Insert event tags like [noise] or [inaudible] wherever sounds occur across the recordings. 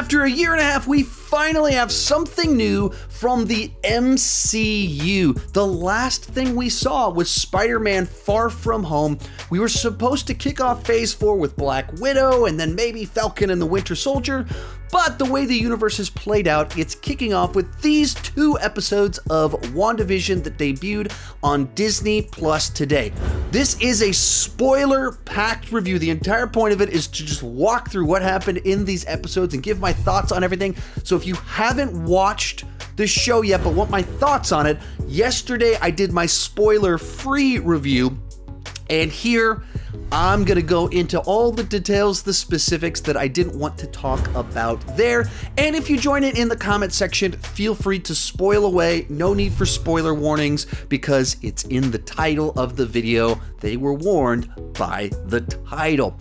After a year and a half, we finally have something new from the MCU. The last thing we saw was Spider Man Far From Home. We were supposed to kick off Phase 4 with Black Widow and then maybe Falcon and the Winter Soldier, but the way the universe has played out, it's kicking off with these two episodes of WandaVision that debuted on Disney Plus today. This is a spoiler packed review. The entire point of it is to just walk through what happened in these episodes and give my thoughts on everything. So if you haven't watched the show yet but want my thoughts on it, yesterday I did my spoiler free review. And here I'm to go into all the details, the specifics that I didn't want to talk about there. And if you join it in the comment section, feel free to spoil away. No need for spoiler warnings because it's in the title of the video. They were warned by the title.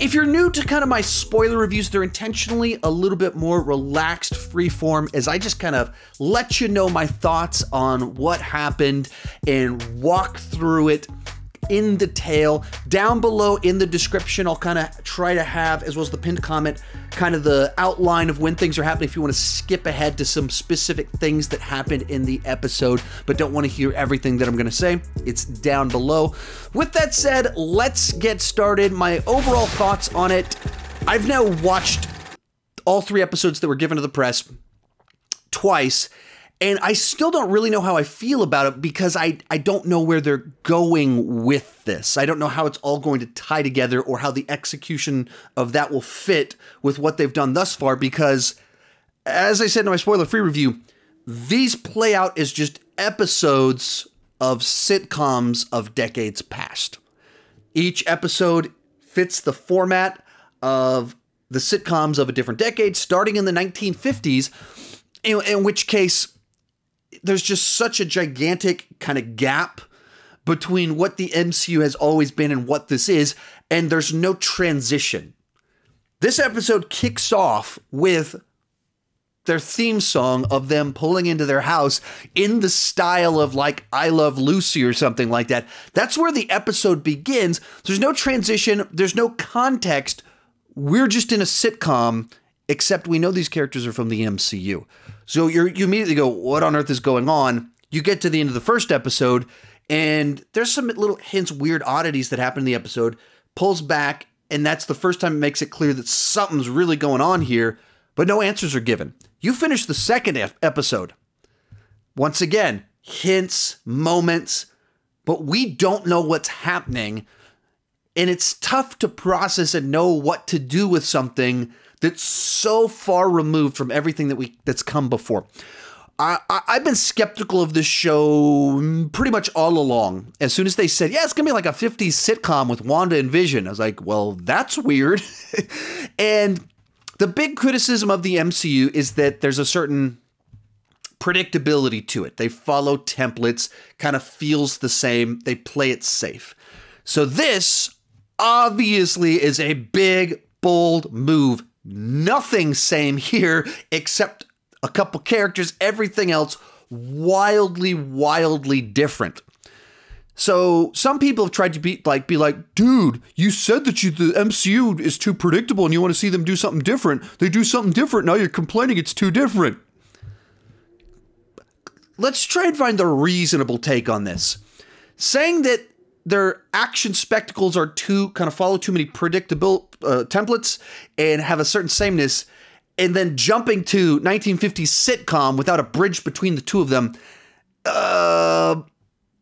If you're new to kind of my spoiler reviews, they're intentionally a little bit more relaxed, freeform, as I just kind of let you know my thoughts on what happened and walk through it in detail. Down below in the description, I'll kind of try to have, as well as the pinned comment, kind of the outline of when things are happening if you want to skip ahead to some specific things that happened in the episode, but don't want to hear everything that I'm going to say. It's down below. With that said, let's get started. My overall thoughts on it. I've now watched all three episodes that were given to the press twice and I still don't really know how I feel about it because I, I don't know where they're going with this. I don't know how it's all going to tie together or how the execution of that will fit with what they've done thus far because, as I said in my spoiler free review, these play out as just episodes of sitcoms of decades past. Each episode fits the format of the sitcoms of a different decade, starting in the 1950s, in, in which case there's just such a gigantic kind of gap between what the MCU has always been and what this is, and there's no transition. This episode kicks off with their theme song of them pulling into their house in the style of like I Love Lucy or something like that. That's where the episode begins. There's no transition, there's no context. We're just in a sitcom, except we know these characters are from the MCU. So you you immediately go, what on earth is going on? You get to the end of the first episode, and there's some little hints, weird oddities that happen in the episode. Pulls back, and that's the first time it makes it clear that something's really going on here, but no answers are given. You finish the second episode. Once again, hints, moments, but we don't know what's happening. And it's tough to process and know what to do with something that's so far removed from everything that we that's come before. I, have been skeptical of this show pretty much all along. As soon as they said, yeah, it's going to be like a 50s sitcom with Wanda and Vision, I was like, well, that's weird. [laughs] and the big criticism of the MCU is that there's a certain predictability to it. They follow templates, kind of feels the same, they play it safe. So this obviously is a big, bold move Nothing same here except a couple characters, everything else wildly, wildly different. So some people have tried to be like, be like, dude, you said that you the MCU is too predictable and you want to see them do something different. They do something different. Now you're complaining it's too different. Let's try and find the reasonable take on this. Saying that their action spectacles are too kind of follow too many predictable uh, templates and have a certain sameness and then jumping to 1950s sitcom without a bridge between the two of them uh,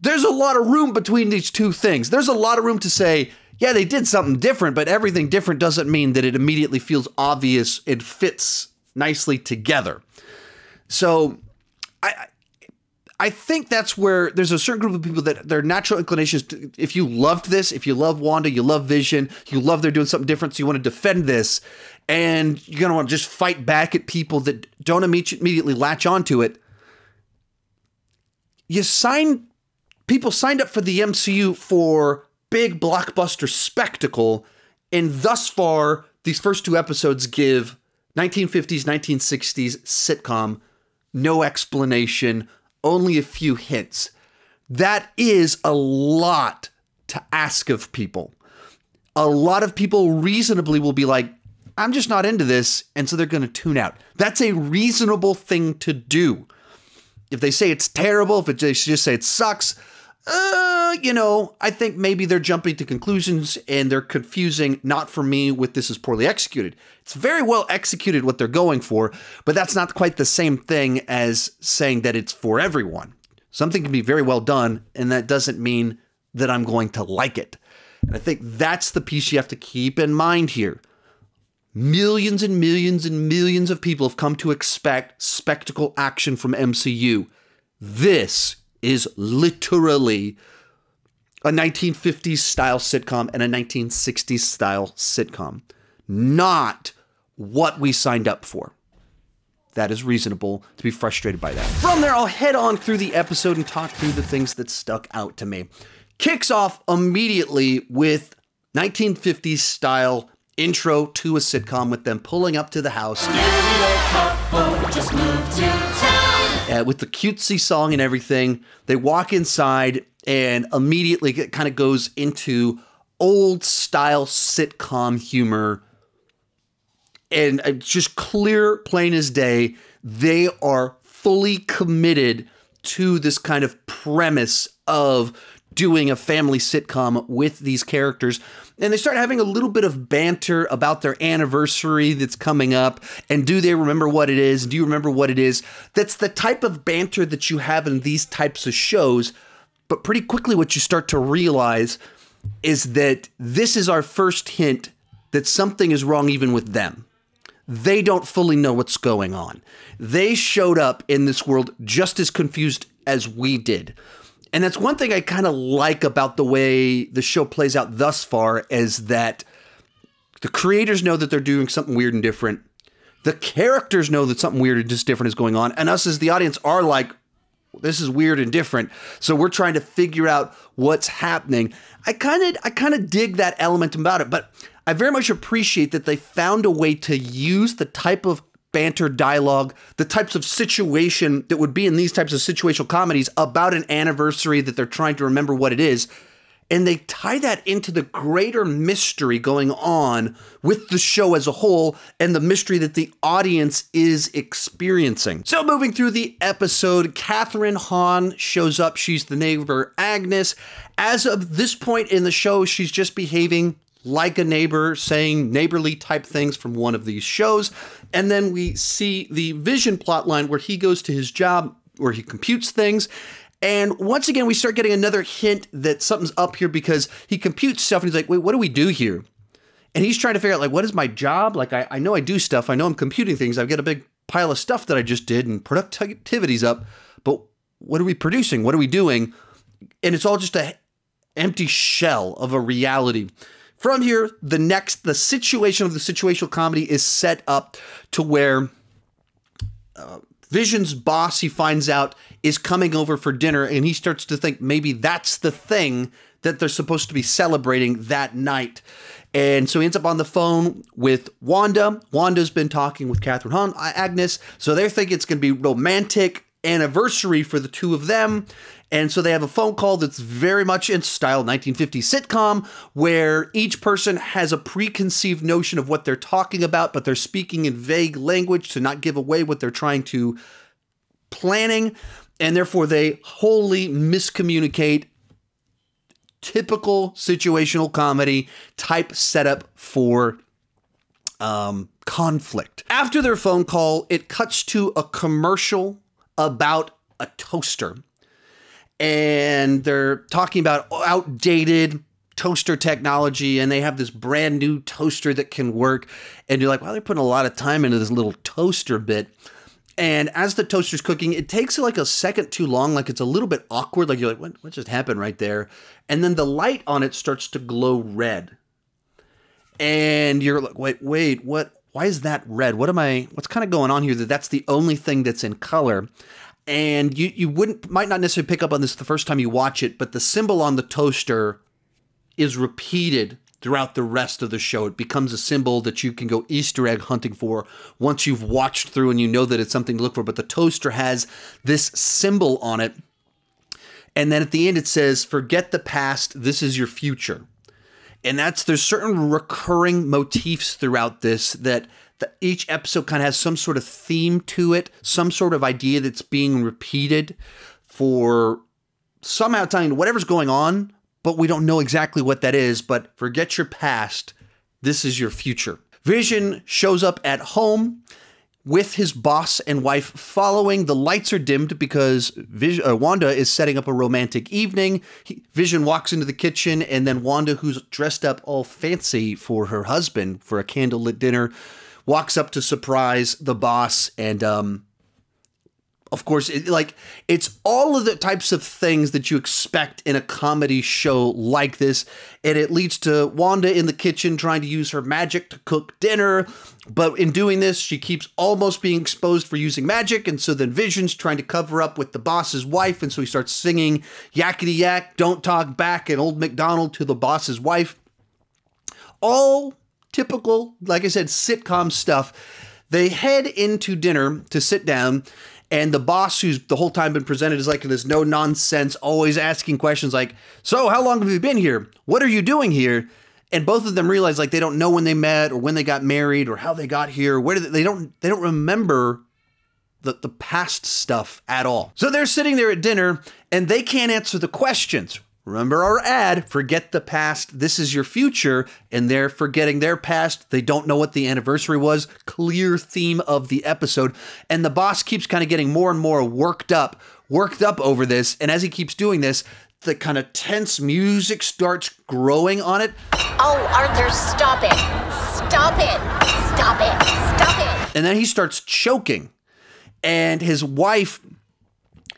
there's a lot of room between these two things. There's a lot of room to say yeah they did something different but everything different doesn't mean that it immediately feels obvious it fits nicely together. So I, I think that's where there's a certain group of people that their natural inclinations. To, if you loved this, if you love Wanda, you love Vision, you love they're doing something different, so you want to defend this, and you're gonna want to just fight back at people that don't immediately latch onto it. You sign people signed up for the MCU for big blockbuster spectacle, and thus far, these first two episodes give 1950s, 1960s sitcom no explanation only a few hints. That is a lot to ask of people. A lot of people reasonably will be like, I'm just not into this, and so they're going to tune out. That's a reasonable thing to do. If they say it's terrible, if they just say it sucks, uh, you know, I think maybe they're jumping to conclusions and they're confusing not for me with this is poorly executed. It's very well executed what they're going for, but that's not quite the same thing as saying that it's for everyone. Something can be very well done, and that doesn't mean that I'm going to like it. And I think that's the piece you have to keep in mind here. Millions and millions and millions of people have come to expect spectacle action from MCU. This is literally a 1950s style sitcom and a 1960s style sitcom, not what we signed up for. That is reasonable to be frustrated by that. From there, I'll head on through the episode and talk through the things that stuck out to me. Kicks off immediately with 1950s style intro to a sitcom with them pulling up to the house. Uh, with the cutesy song and everything, they walk inside and immediately it kind of goes into old style sitcom humor. And it's just clear, plain as day, they are fully committed to this kind of premise of doing a family sitcom with these characters. And they start having a little bit of banter about their anniversary that's coming up. And do they remember what it is? Do you remember what it is? That's the type of banter that you have in these types of shows. But pretty quickly, what you start to realize is that this is our first hint that something is wrong even with them. They don't fully know what's going on. They showed up in this world just as confused as we did. And that's one thing I kind of like about the way the show plays out thus far is that the creators know that they're doing something weird and different. The characters know that something weird and just different is going on. And us as the audience are like, this is weird and different. So we're trying to figure out what's happening. I kind of I kind of dig that element about it, but I very much appreciate that they found a way to use the type of banter dialogue, the types of situation that would be in these types of situational comedies about an anniversary that they're trying to remember what it is. And they tie that into the greater mystery going on with the show as a whole and the mystery that the audience is experiencing. So, moving through the episode, Kathryn Hahn shows up. She's the neighbor Agnes. As of this point in the show, she's just behaving like a neighbor, saying neighborly type things from one of these shows. And then we see the vision plot line where he goes to his job, where he computes things. And once again, we start getting another hint that something's up here because he computes stuff and he's like, wait, what do we do here? And he's trying to figure out, like, what is my job? Like, I, I know I do stuff. I know I'm computing things. I've got a big pile of stuff that I just did and productivity's up. But what are we producing? What are we doing? And it's all just a empty shell of a reality. From here, the next, the situation of the situational comedy is set up to where uh, Vision's boss, he finds out, is coming over for dinner, and he starts to think maybe that's the thing that they're supposed to be celebrating that night. And so he ends up on the phone with Wanda. Wanda's been talking with Kathryn Hahn, Agnes. So they're thinking it's going to be romantic anniversary for the two of them. And so they have a phone call that's very much in style 1950s sitcom, where each person has a preconceived notion of what they're talking about, but they're speaking in vague language to not give away what they're trying to planning, and therefore they wholly miscommunicate. Typical situational comedy type setup for um, conflict. After their phone call, it cuts to a commercial about a toaster and they're talking about outdated toaster technology and they have this brand new toaster that can work. And you're like well they're putting a lot of time into this little toaster bit. And as the toaster's cooking it takes like a second too long like it's a little bit awkward like you're like what, what just happened right there? And then the light on it starts to glow red. And you're like wait wait what why is that red? What am i what's kind of going on here that that's the only thing that's in color and you you wouldn't might not necessarily pick up on this the first time you watch it, but the symbol on the toaster is repeated throughout the rest of the show. It becomes a symbol that you can go Easter egg hunting for once you've watched through and you know that it's something to look for. But the toaster has this symbol on it. And then at the end, it says, Forget the past, this is your future. and that's there's certain recurring motifs throughout this that each episode kind of has some sort of theme to it, some sort of idea that's being repeated for somehow telling whatever's going on, but we don't know exactly what that is. But forget your past. This is your future. Vision shows up at home with his boss and wife following. The lights are dimmed because Vision, uh, Wanda is setting up a romantic evening. He, Vision walks into the kitchen, and then Wanda, who's dressed up all fancy for her husband for a candlelit dinner, walks up to surprise the boss and um, of course, it, like it's all of the types of things that you expect in a comedy show like this. And it leads to Wanda in the kitchen trying to use her magic to cook dinner. But in doing this, she keeps almost being exposed for using magic. And so then Vision's trying to cover up with the boss's wife. And so he starts singing Yakety Yak, Don't Talk Back, and Old MacDonald to the boss's wife. All typical, like I said, sitcom stuff. They head into dinner to sit down and the boss, who's the whole time been presented as like this no nonsense, always asking questions like, So, how long have you been here? What are you doing here? And both of them realize like they don't know when they met or when they got married or how they got here. Where did they, they don't they don't remember the, the past stuff at all. So they're sitting there at dinner and they can't answer the questions. Remember our ad, forget the past, this is your future, and they're forgetting their past. They don't know what the anniversary was. Clear theme of the episode. And the boss keeps kind of getting more and more worked up, worked up over this. And as he keeps doing this, the kind of tense music starts growing on it. Oh, Arthur, stop it. Stop it. Stop it. Stop it. And then he starts choking. And his wife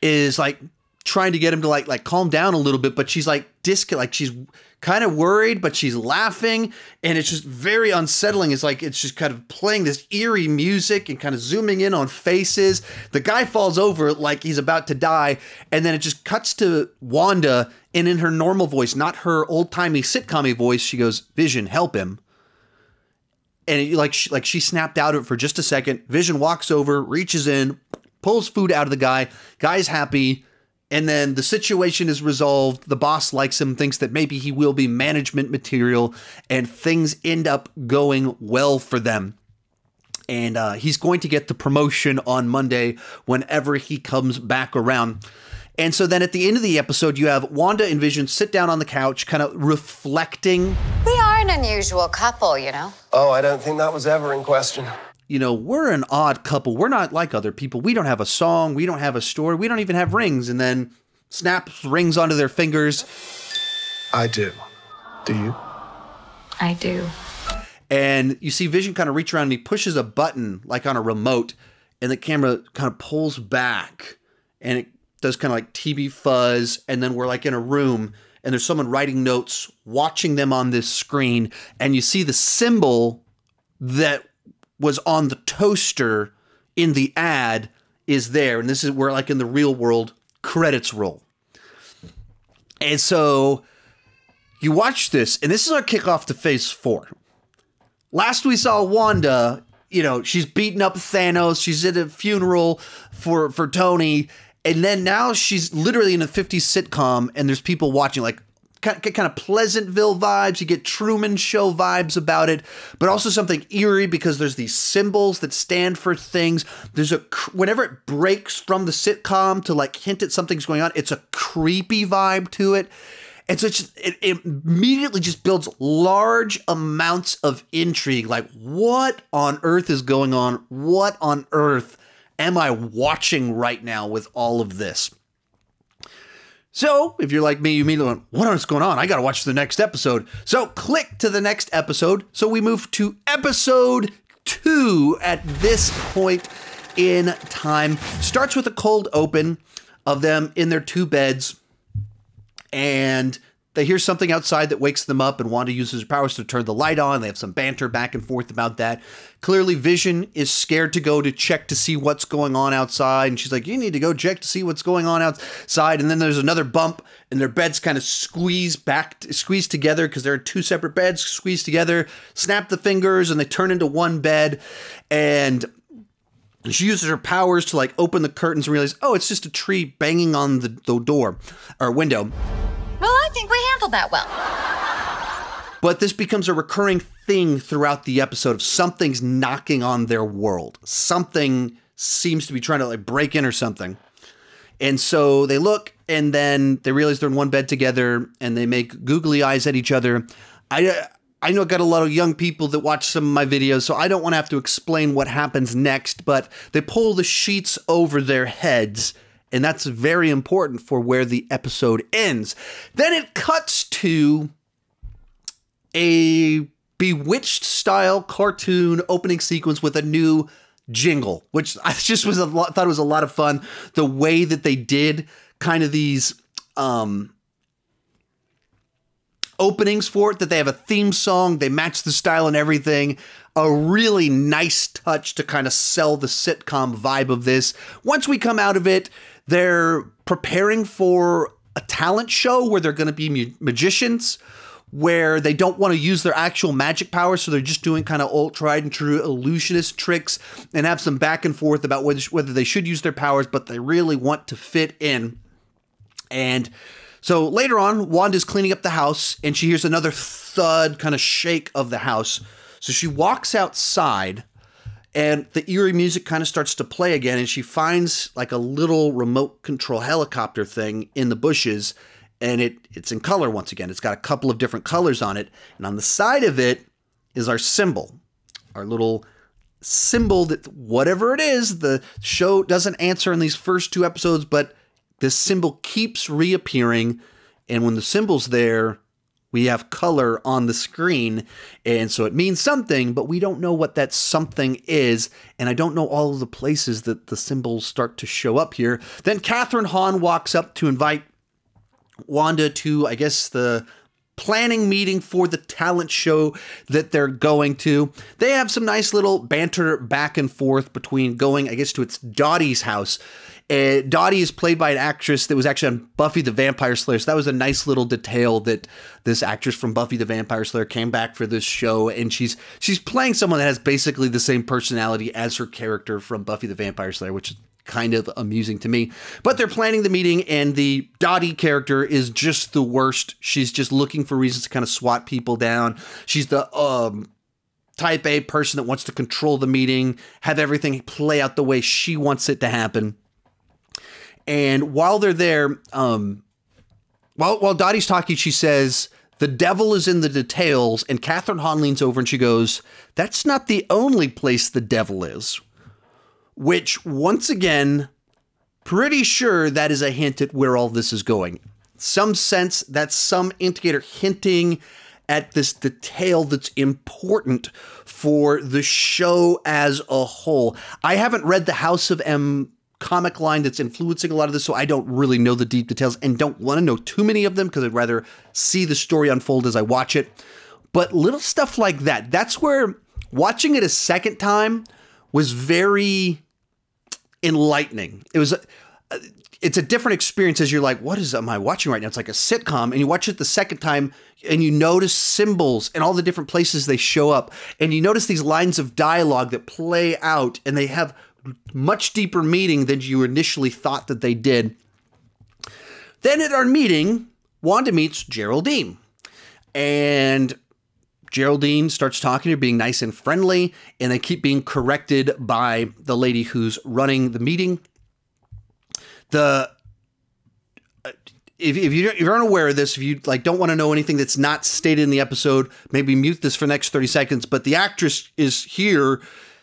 is like trying to get him to like like calm down a little bit, but she's like disc like she's kind of worried, but she's laughing, and it's just very unsettling. It's like it's just kind of playing this eerie music and kind of zooming in on faces. The guy falls over like he's about to die, and then it just cuts to Wanda, and in her normal voice, not her old timey sitcom voice, she goes, "Vision, help him." And it, like she, like she snapped out of it for just a second. Vision walks over, reaches in, pulls food out of the guy. Guy's happy and then the situation is resolved. The boss likes him, thinks that maybe he will be management material, and things end up going well for them. And uh, he's going to get the promotion on Monday whenever he comes back around. And so then at the end of the episode, you have Wanda and Vision sit down on the couch, kind of reflecting. We are an unusual couple, you know. Oh, I don't think that was ever in question you know, we're an odd couple. We're not like other people. We don't have a song. We don't have a story. We don't even have rings. And then snaps rings onto their fingers. I do. Do you? I do. And you see Vision kind of reach around and he pushes a button like on a remote, and the camera kind of pulls back and it does kind of like TV fuzz. And then we're like in a room and there's someone writing notes, watching them on this screen. And you see the symbol that was on the toaster in the ad is there. And this is where, like in the real world, credits roll. And so you watch this, and this is our kickoff to phase four. Last we saw Wanda, you know, she's beating up Thanos, she's at a funeral for for Tony, and then now she's literally in a 50s sitcom, and there's people watching, like, kind of Pleasantville vibes. You get Truman Show vibes about it, but also something eerie because there's these symbols that stand for things. There's a whenever it breaks from the sitcom to like hint at something's going on, it's a creepy vibe to it. And so just, it, it immediately just builds large amounts of intrigue. Like, what on earth is going on? What on earth am I watching right now with all of this? So, if you're like me, you immediately went, what is going on? I got to watch the next episode. So, click to the next episode. So, we move to episode two at this point in time. Starts with a cold open of them in their two beds. And they hear something outside that wakes them up, and Wanda uses her powers to turn the light on. They have some banter back and forth about that. Clearly, Vision is scared to go to check to see what's going on outside, and she's like, "You need to go check to see what's going on outside." And then there's another bump, and their beds kind of squeeze back, squeeze together because they're two separate beds, squeeze together. Snap the fingers, and they turn into one bed. And she uses her powers to like open the curtains and realize, oh, it's just a tree banging on the, the door or window that well. But this becomes a recurring thing throughout the episode of something's knocking on their world. Something seems to be trying to like break in or something. And so they look and then they realize they're in one bed together and they make googly eyes at each other. I I know I got a lot of young people that watch some of my videos, so I don't want to have to explain what happens next, but they pull the sheets over their heads, and that's very important for where the episode ends. Then it cuts to a bewitched style cartoon opening sequence with a new jingle, which [laughs] I just was a lot, thought it was a lot of fun. The way that they did kind of these um openings for it that they have a theme song, they match the style and everything. A really nice touch to kind of sell the sitcom vibe of this. Once we come out of it, they're preparing for a talent show where they're going to be magicians where they don't want to use their actual magic powers, so they're just doing kind of old tried and true illusionist tricks and have some back and forth about whether, whether they should use their powers, but they really want to fit in. And so later on, Wanda's cleaning up the house and she hears another thud kind of shake of the house. So she walks outside and the eerie music kind of starts to play again and she finds like a little remote control helicopter thing in the bushes and it it's in color once again. It's got a couple of different colors on it and on the side of it is our symbol. Our little symbol that whatever it is, the show doesn't answer in these first two episodes, but this symbol keeps reappearing. And when the symbol's there, we have color on the screen. And so it means something, but we don't know what that something is. And I don't know all of the places that the symbols start to show up here. Then Kathryn Hahn walks up to invite Wanda to, I guess, the planning meeting for the talent show that they're going to. They have some nice little banter back and forth between going, I guess, to its Dottie's house uh, Dottie is played by an actress that was actually on Buffy the Vampire Slayer. So that was a nice little detail that this actress from Buffy the Vampire Slayer came back for this show, and she's she's playing someone that has basically the same personality as her character from Buffy the Vampire Slayer, which is kind of amusing to me. But they're planning the meeting, and the Dottie character is just the worst. She's just looking for reasons to kind of swat people down. She's the um type A person that wants to control the meeting, have everything play out the way she wants it to happen. And while they're there, um, while while Dottie's talking, she says, "The devil is in the details." And Kathryn Hahn leans over and she goes, "That's not the only place the devil is." Which, once again, pretty sure that is a hint at where all this is going. Some sense that's some indicator hinting at this detail that's important for the show as a whole. I haven't read the House of M comic line that's influencing a lot of this, so I don't really know the deep details and don't want to know too many of them because I'd rather see the story unfold as I watch it. But little stuff like that, that's where watching it a second time was very enlightening. It was. Uh, it's a different experience as you're like, what is am I watching right now? It's like a sitcom, and you watch it the second time, and you notice symbols and all the different places they show up, and you notice these lines of dialogue that play out, and they have much deeper meaning than you initially thought that they did. Then at our meeting, Wanda meets Geraldine. And Geraldine starts talking to her, being nice and friendly, and they keep being corrected by the lady who's running the meeting. The uh, if, if you if you're unaware of this, if you like don't want to know anything that's not stated in the episode, maybe mute this for the next 30 seconds. But the actress is here.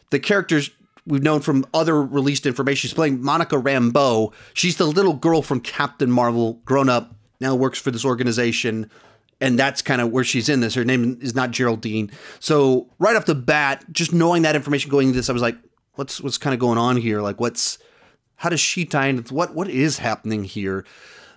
The character's we've known from other released information. She's playing Monica Rambeau. She's the little girl from Captain Marvel, grown up, now works for this organization. And that's kind of where she's in this. Her name is not Geraldine. So right off the bat, just knowing that information going into this, I was like, what's what's kind of going on here? Like what's how does she tie into what what is happening here?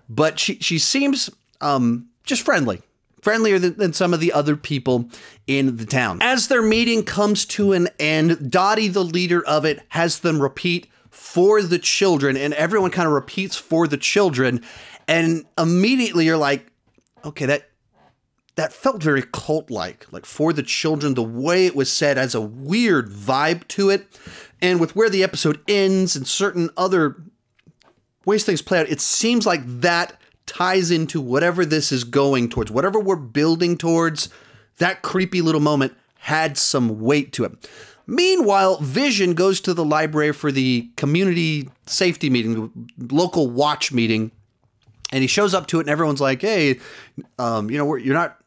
But she she seems um just friendly friendlier than, than, some of the other people in the town. As their meeting comes to an end, Dottie, the leader of it, has them repeat for the children, and everyone kind of repeats for the children. And immediately you're like, okay, that that felt very cult like, like for the children, the way it was said has a weird vibe to it. And with where the episode ends and certain other ways things play out, it seems like that ties into whatever this is going towards, whatever we're building towards. that creepy little moment had some weight to it. Meanwhile, Vision goes to the library for the community safety meeting, local watch meeting, and he shows up to it, and everyone's like, "Hey, um, you know, you're not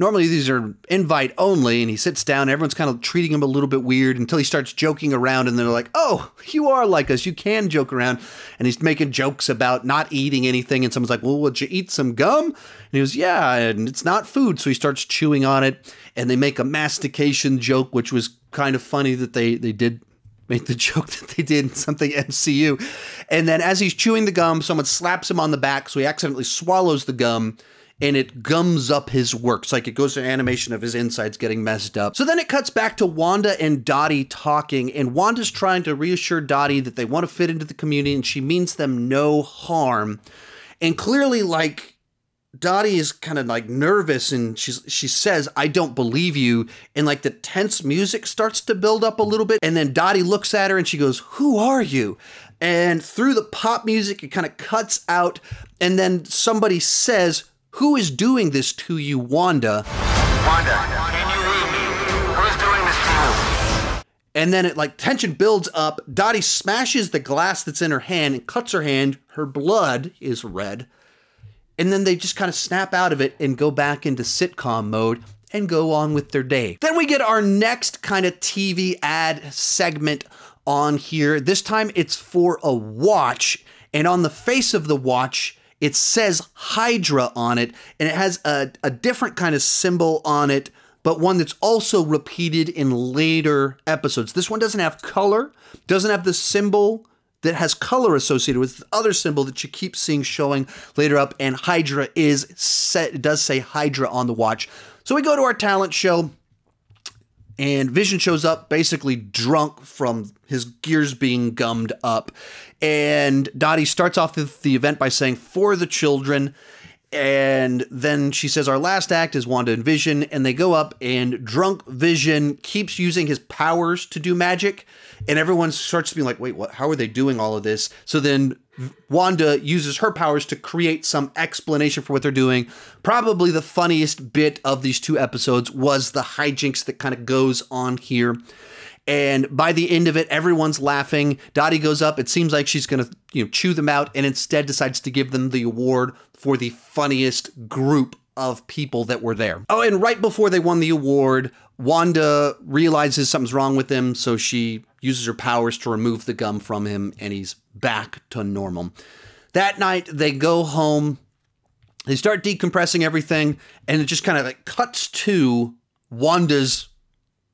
normally these are invite only and he sits down everyone's kind of treating him a little bit weird until he starts joking around and they're like oh you are like us you can joke around. And he's making jokes about not eating anything and someone's like well would you eat some gum? And he goes yeah and it's not food. So he starts chewing on it and they make a mastication joke which was kind of funny that they they did make the [laughs] joke that they did in something MCU. And then as he's chewing the gum, someone slaps him on the back, so he accidentally swallows the gum and it gums up his works. Like it goes to animation of his insides getting messed up. So then it cuts back to Wanda and Dottie talking, and Wanda's trying to reassure Dottie that they want to fit into the community and she means them no harm. And clearly, like, Dottie is kind of like nervous and she's she says, I don't believe you. And like the tense music starts to build up a little bit. And then Dottie looks at her and she goes, Who are you? And through the pop music, it kind of cuts out. And then somebody says, who is doing this to you, Wanda? Wanda, can you read me? Who's doing this to you? And then it like tension builds up. Dottie smashes the glass that's in her hand and cuts her hand. Her blood is red. And then they just kind of snap out of it and go back into sitcom mode and go on with their day. Then we get our next kind of TV ad segment on here. This time it's for a watch. And on the face of the watch, it says Hydra on it, and it has a, a different kind of symbol on it, but one that's also repeated in later episodes. This one doesn't have color, doesn't have the symbol that has color associated with the other symbol that you keep seeing showing later up, and Hydra is set, does say Hydra on the watch. So we go to our talent show and Vision shows up basically drunk from his gears being gummed up. And Dottie starts off the event by saying, For the children. And then she says, Our last act is Wanda and Vision. And they go up, and drunk Vision keeps using his powers to do magic. And everyone starts being like, Wait, what? How are they doing all of this? So then Wanda uses her powers to create some explanation for what they're doing. Probably the funniest bit of these two episodes was the hijinks that kind of goes on here. And by the end of it, everyone's laughing. Dottie goes up. It seems like she's going to, you know, chew them out, and instead decides to give them the award for the funniest group of people that were there. Oh, and right before they won the award, Wanda realizes something's wrong with them. so she uses her powers to remove the gum from him, and he's back to normal. That night, they go home, they start decompressing everything, and it just kind of like cuts to Wanda's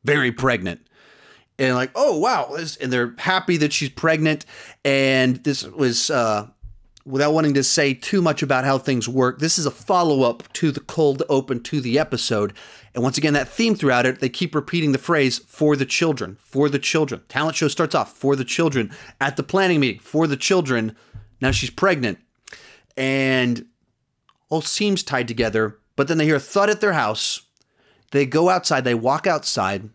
very pregnant. And like, oh wow, and they're happy that she's pregnant. And this was uh, without wanting to say too much about how things work, this is a follow up to the cold open to the episode. And once again, that theme throughout it, they keep repeating the phrase for the children, for the children. Talent show starts off for the children at the planning meeting, for the children. Now she's pregnant. And all seems tied together. But then they hear a thud at their house. They go outside, they walk outside,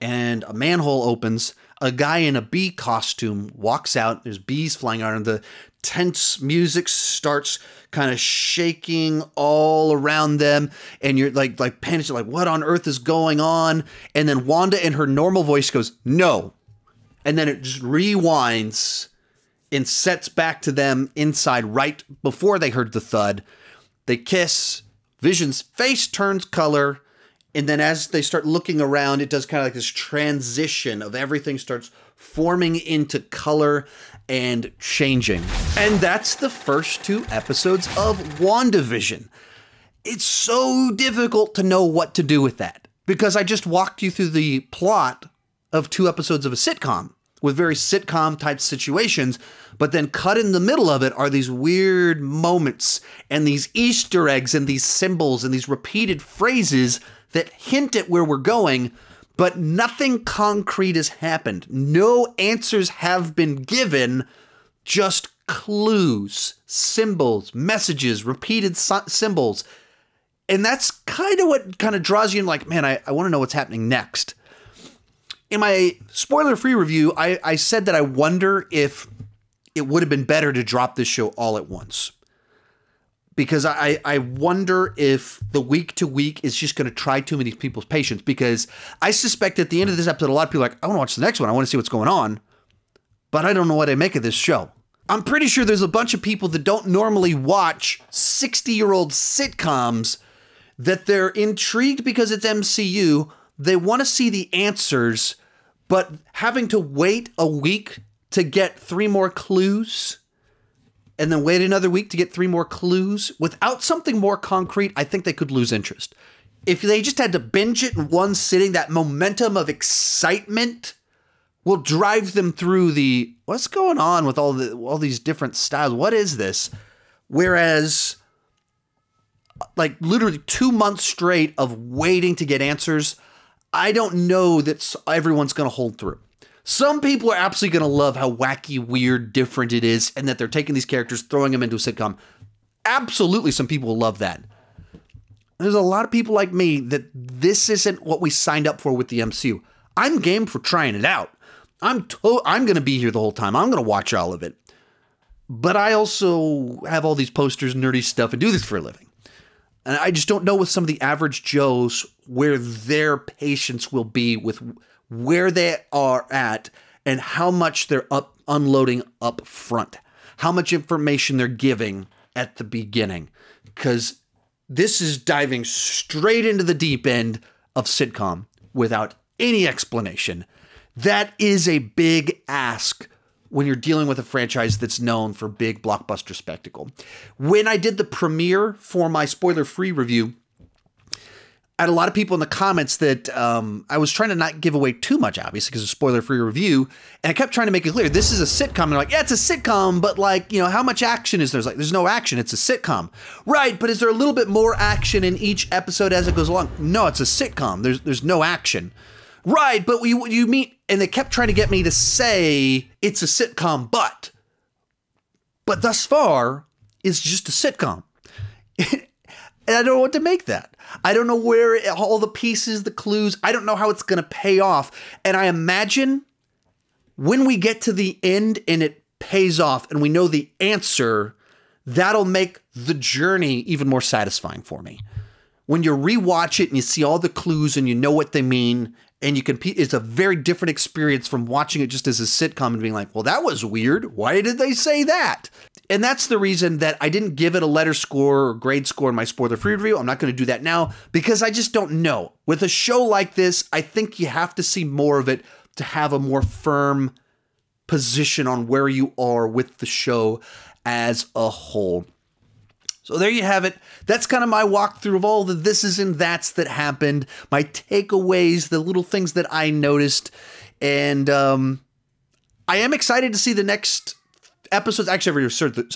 and a manhole opens. A guy in a bee costume walks out. There's bees flying around. the tense music starts kind of shaking all around them and you're like like panicking like what on earth is going on? And then Wanda in her normal voice goes no. And then it just rewinds and sets back to them inside right before they heard the thud. They kiss Vision's face turns color and then as they start looking around it does kind of like this transition of everything starts forming into color and changing. And that's the first two episodes of WandaVision. It's so difficult to know what to do with that because I just walked you through the plot of two episodes of a sitcom with very sitcom type situations, but then cut in the middle of it are these weird moments and these Easter eggs and these symbols and these repeated phrases that hint at where we're going, but nothing concrete has happened. No answers have been given, just clues, symbols, messages, repeated symbols. And that's kind of what kind of draws you in, like, man, I, I want to know what's happening next. In my spoiler free review, I, I said that I wonder if it would have been better to drop this show all at once because I, I wonder if the week to week is just going to try too many people's patience. Because I suspect at the end of this episode, a lot of people are like, I want to watch the next one. I want to see what's going on. But I don't know what I make of this show. I'm pretty sure there's a bunch of people that don't normally watch 60 year old sitcoms that they're intrigued because it's MCU. They want to see the answers, but having to wait a week to get three more clues and then wait another week to get three more clues without something more concrete, I think they could lose interest. If they just had to binge it in one sitting, that momentum of excitement will drive them through the what's going on with all the all these different styles. What is this? Whereas like literally 2 months straight of waiting to get answers, I don't know that everyone's going to hold through. Some people are absolutely going to love how wacky, weird, different it is, and that they're taking these characters, throwing them into a sitcom. Absolutely, some people will love that. There's a lot of people like me that this isn't what we signed up for with the MCU. I'm game for trying it out. I'm to- I'm going to be here the whole time. I'm going to watch all of it. But I also have all these posters, nerdy stuff, and do this for a living. And I just don't know with some of the average Joes where their patience will be with where they are at and how much they're up unloading up front, how much information they're giving at the beginning. Because this is diving straight into the deep end of sitcom without any explanation. That is a big ask when you're dealing with a franchise that's known for big blockbuster spectacle. When I did the premiere for my spoiler free review, I had a lot of people in the comments that um, I was trying to not give away too much, obviously, because it's a spoiler free review. And I kept trying to make it clear this is a sitcom. And they're like, yeah, it's a sitcom, but like, you know, how much action is there? It's like, there's no action. It's a sitcom. Right, but is there a little bit more action in each episode as it goes along? No, it's a sitcom. There's there's no action. Right, but you you mean and they kept trying to get me to say it's a sitcom, but but thus far it's just a sitcom. [laughs] and I don't know what to make that. I don't know where all the pieces, the clues, I don't know how it's going to pay off. And I imagine when we get to the end and it pays off and we know the answer, that'll make the journey even more satisfying for me. When you rewatch it and you see all the clues and you know what they mean and you can it's a very different experience from watching it just as a sitcom and being like well that was weird why did they say that and that's the reason that i didn't give it a letter score or grade score in my spoiler free review. I'm not going to do that now because i just don't know. With a show like this i think you have to see more of it to have a more firm position on where you are with the show as a whole. So there you have it. That's kind of my walkthrough of all the thises and that's that happened, my takeaways, the little things that I noticed, and um, I am excited to see the next episodes. Actually,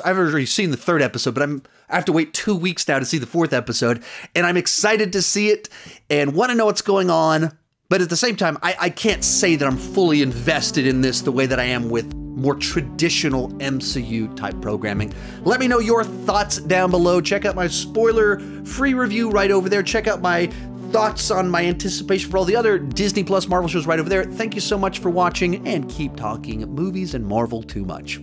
I've already, seen the third episode, but I'm I have to wait two weeks now to see the fourth episode, and I'm excited to see it and want to know what's going on. But at the same time, I, I can't say that I'm fully invested in this the way that I am with more traditional MCU type programming. Let me know your thoughts down below. Check out my spoiler free review right over there. Check out my thoughts on my anticipation for all the other Disney Plus Marvel shows right over there. Thank you so much for watching and keep talking movies and Marvel too much.